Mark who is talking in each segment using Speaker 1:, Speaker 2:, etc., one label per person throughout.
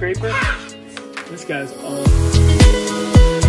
Speaker 1: This guy's on.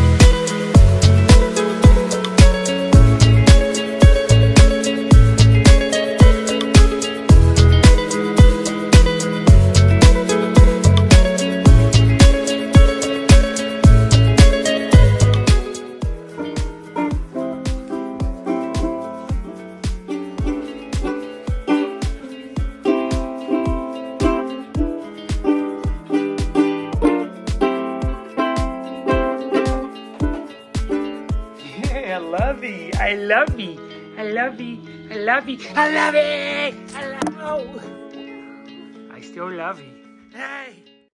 Speaker 1: Love you. I love you. I love you. I love you. I love you. I love you. I still love you. Hey.